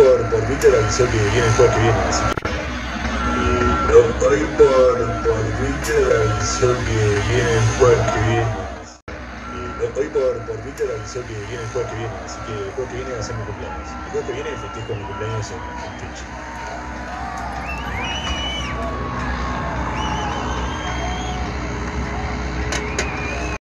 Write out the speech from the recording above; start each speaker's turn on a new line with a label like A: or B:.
A: por, por Twitter avisó que viene el jueves que viene, así hoy por, por Twitter avisó que viene el jueves que viene. Eh, hoy por, por Twitter avisó que viene el jueves que viene, así que el jueves que viene va a ser mi cumpleaños. El jueves que viene festejo mi cumpleaños en, en Twitch.